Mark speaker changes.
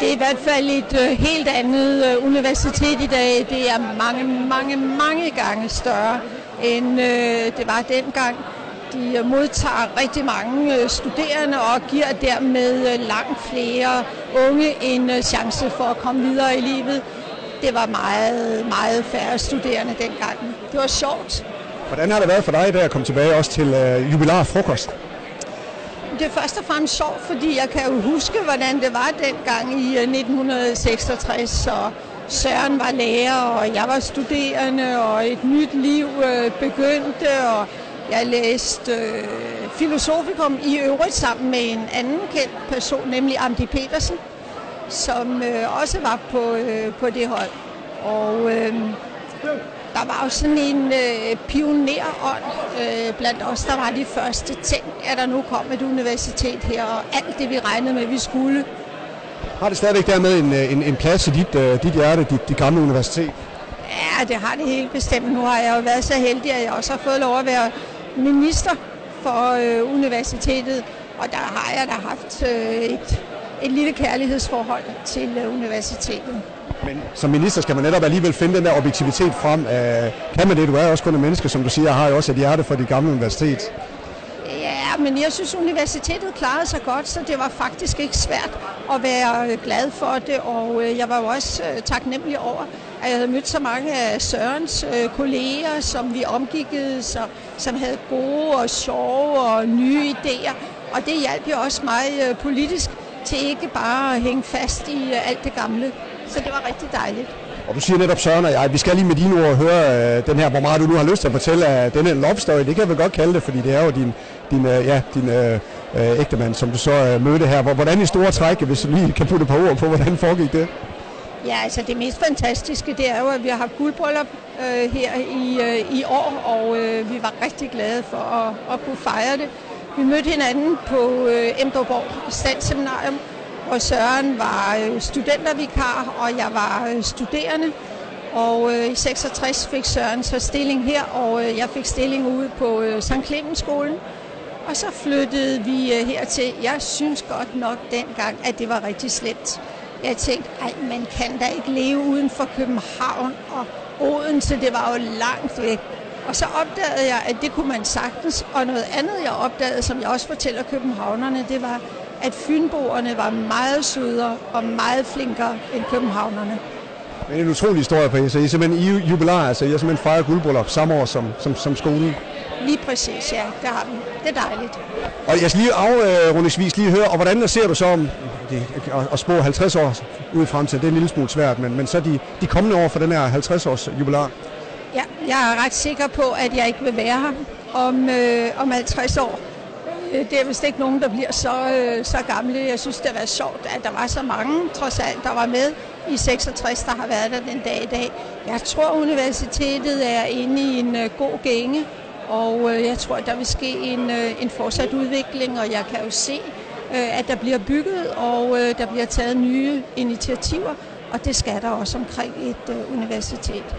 Speaker 1: Det er i hvert fald et øh, helt andet øh, universitet i dag. Det er mange, mange, mange gange større, end øh, det var dengang. De øh, modtager rigtig mange øh, studerende og giver dermed øh, langt flere unge en øh, chance for at komme videre i livet. Det var meget, meget færre studerende dengang. Det var sjovt.
Speaker 2: Hvordan har det været for dig der at komme tilbage også til øh, jubilarfrokost?
Speaker 1: Det er først og fremmest sjovt, fordi jeg kan jo huske, hvordan det var dengang i øh, 1966, og Søren var lærer, og jeg var studerende, og et nyt liv øh, begyndte, og jeg læste øh, filosofikum i øvrigt sammen med en anden kendt person, nemlig Amdi Petersen, som øh, også var på, øh, på det hold. Og øh, der var jo sådan en øh, pionerånd øh, blandt os, der var de første ting, at der nu kom et universitet her, og alt det, vi regnede med, vi skulle.
Speaker 2: Har det stadigvæk dermed en, øh, en, en plads i dit, øh, dit hjerte, dit, dit gamle universitet?
Speaker 1: Ja, det har det helt bestemt. Nu har jeg jo været så heldig, at jeg også har fået lov at være minister for øh, universitetet, og der har jeg da haft øh, et, et lille kærlighedsforhold til universitetet.
Speaker 2: Men som minister skal man netop alligevel finde den der objektivitet frem. Kan man det? Du er også kun et menneske, som du siger, har jo også et hjerte for dit gamle universitet.
Speaker 1: Ja, men jeg synes, universitetet klarede sig godt, så det var faktisk ikke svært at være glad for det, og øh, jeg var jo også øh, taknemmelig over, at jeg havde mødt så mange af Sørens øh, kolleger, som vi omgikkede, som havde gode og sjove og nye idéer, og det hjalp jo også mig politisk til ikke bare at hænge fast i øh, alt det gamle. Så det var rigtig dejligt.
Speaker 2: Og du siger netop, Søren og jeg, vi skal lige med dine ord høre øh, den her, hvor meget du nu har lyst til at fortælle af denne love story. Det kan jeg vel godt kalde det, fordi det er jo din, din, øh, ja, din øh, øh, ægtemand, som du så øh, mødte her. Hvor- Hvordan i store træk, hvis du lige kan putte et par ord på, hvordan foregik det?
Speaker 1: Ja, altså det mest fantastiske, det er jo, at vi har haft guldbryllup øh, her i, øh, i år, og øh, vi var rigtig glade for at, at kunne fejre det. Vi mødte hinanden på øh, Emdruborg Statsseminarium, hvor Søren var øh, studentervikar, og jeg var øh, studerende. Og øh, i 66 fik Søren så stilling her, og øh, jeg fik stilling ude på øh, St. Clemens skolen. Og så flyttede vi øh, hertil. Jeg synes godt nok dengang, at det var rigtig slemt. Jeg tænkte, at man kan da ikke leve uden for København og Odense, det var jo langt væk. Og så opdagede jeg, at det kunne man sagtens. Og noget andet, jeg opdagede, som jeg også fortæller københavnerne, det var, at fynboerne var meget sødere og meget flinkere end københavnerne.
Speaker 2: Men en utrolig historie på jer, så I er simpelthen I jubilar, altså I har simpelthen fejret guldbryllup samme år som, som, som skolen.
Speaker 1: Lige præcis, ja, det har vi. Det er dejligt.
Speaker 2: Og jeg skal lige afrundingsvis lige høre, og hvordan ser du så om det, at, at spå 50 år ud i fremtiden? Det er en lille smule svært, men, men så de, de kommende år for den her 50 års jubilar.
Speaker 1: Ja, jeg er ret sikker på, at jeg ikke vil være her om, øh, om 50 år. Øh, det er vist ikke nogen, der bliver så, øh, så gamle. Jeg synes, det var sjovt, at der var så mange, trods alt, der var med i 66, der har været der den dag i dag. Jeg tror, universitetet er inde i en øh, god gænge, og øh, jeg tror, der vil ske en, øh, en fortsat udvikling, og jeg kan jo se, øh, at der bliver bygget, og øh, der bliver taget nye initiativer, og det skal der også omkring et øh, universitet.